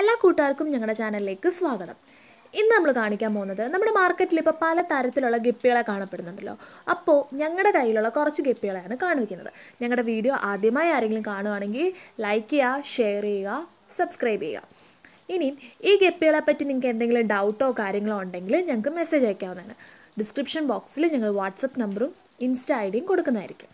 എല്ലാ കൂട്ടുകാർക്കും ഞങ്ങളുടെ ചാനലിലേക്ക് സ്വാഗതം. ഇന്ന് നമ്മൾ കാണിക്കാൻ പോകുന്നത് നമ്മുടെ മാർക്കറ്റിൽ ഇപ്പോൾ പല തരത്തിലുള്ള ഗപ്പികളെ കാണപ്പെടുന്നുണ്ടല്ലോ. അപ്പോൾ ഞങ്ങളുടെ കയ്യിലുള്ള കുറച്ച് ഗപ്പികളെയാണ് കാണിക്കുന്നത്. ഞങ്ങളുടെ വീഡിയോ ആദ്യമായി ആരെങ്കിലും കാണുവാണെങ്കിൽ ലൈക്ക് ചെയ്യുക ഷെയർ ചെയ്യുക സബ്സ്ക്രൈബ് ചെയ്യുക. ഇനി ഈ ഗപ്പികളെ പറ്റി നിങ്ങൾക്ക് എന്തെങ്കിലും ഡൗട്ടോ കാര്യങ്ങളോ ഉണ്ടെങ്കിൽ ഞങ്ങൾക്ക് മെസ്സേജ് അയക്കാവുന്നതാണ്. ഡിസ്ക്രിപ്ഷൻ ബോക്സിൽ ഞങ്ങൾ വാട്സപ്പ് നമ്പറും ഇൻസ്റ്റ ഐ ഡിയും കൊടുക്കുന്നതായിരിക്കും.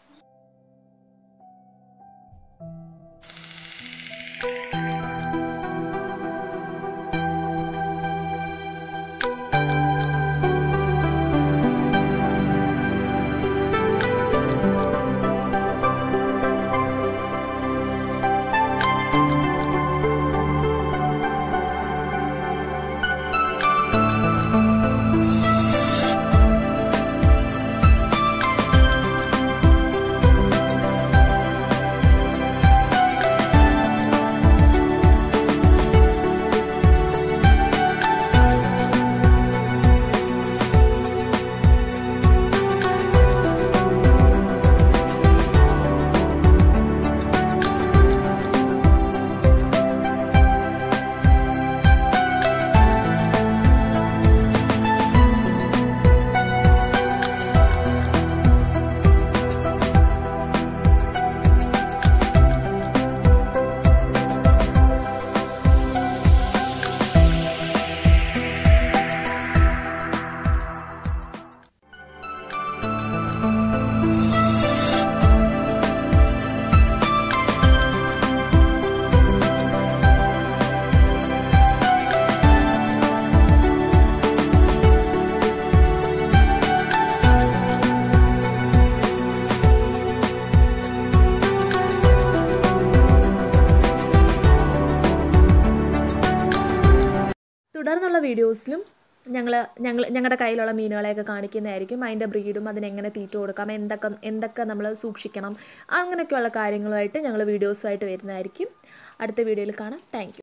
തുടർന്നുള്ള വീഡിയോസിലും ഞങ്ങൾ ഞങ്ങൾ ഞങ്ങളുടെ കയ്യിലുള്ള മീനുകളെയൊക്കെ കാണിക്കുന്നതായിരിക്കും. അതിന്റെ ബ്രീഡും അതിനെങ്ങനെ തീറ്റ കൊടുക്കാം എന്തൊക്കെ എന്തൊക്കെ നമ്മൾ സൂക്ഷിക്കണം അങ്ങനെയൊക്കെയുള്ള കാര്യങ്ങളുമായിട്ട് ഞങ്ങൾ വീഡിയോസുമായിട്ട് വരുന്നതായിരിക്കും. അടുത്ത വീഡിയോയിൽ കാണാം. താങ്ക്